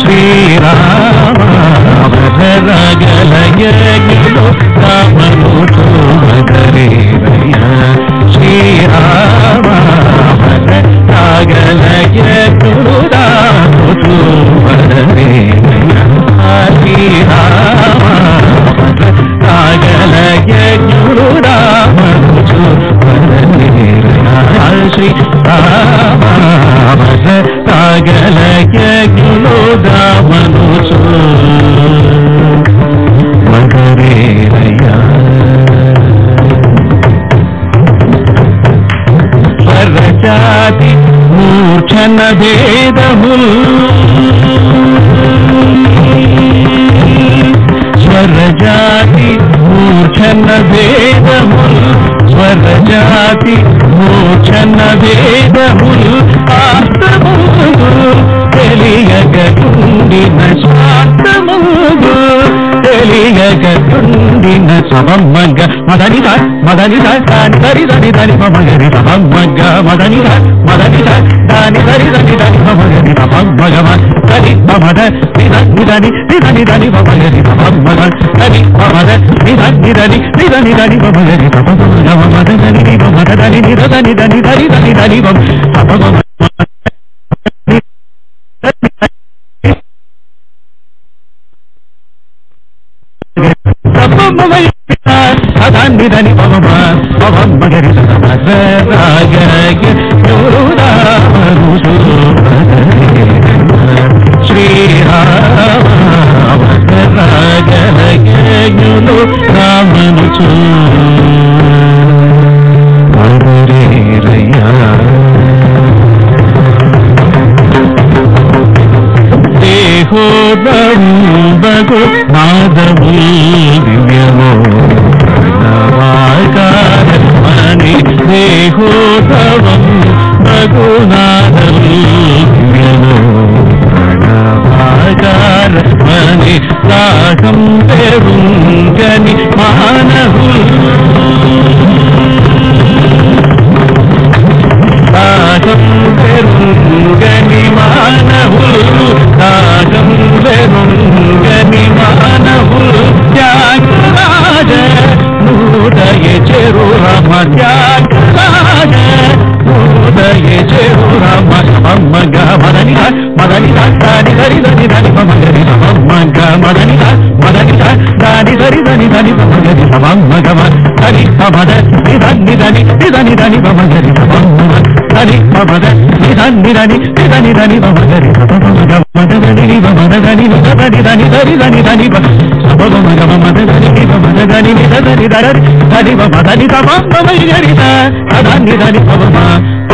శ్రీరామ వరరాగలయజ్ఞులు క్షణ భేదముల్ స్వరజాతి మూర్ఛన భేదముల్ స్వరజాతి మూర్ఛన భేదముల్ ఆస్తములు తెలియగకుండిన శాంతములు తెలియగకుండిన సమమ్మగ. మదని మదని దాని దరి దరి దరి మమగరి సమమ్మగ మదని మదనిద నిదని నిదని దని మమగరి సమమ్మగ దని మమద నిద నిదని నిదని దని మమగరి సమమ్మగ మమద దని ని మమద దని నిద దని దని దరి దని దని మమ సమమమ అదాన్ని దని మమ పవం మగరి శ్రీరామగలగలు പദമുണ്ടകു നാദമീ ദിവ്യമോ മണി ദേഹോതവം രഘുനാഥമീ ദിവ്യമോ മണി ദാഹം പെരുങ്കനി മാനഹുൽ ദാഹം నూదయ చెరు రమ మమ్మగ మదని మదని దాని దరి దని దని మమగరి మమ్మగ మదని మదని దాని దరి దని దని మమగరి మమ్మగ దని మమద నిదని దని నిదని దని మమగరి మమ్మగ దని మమద నిదని దని నిదని దని మమగరి మమ్మగ మదని మమదని మదని దని దరి దని దని సబమగ మమదని మమదని నిదని దరి దని మమదని తమమగరి సదాన్ని దని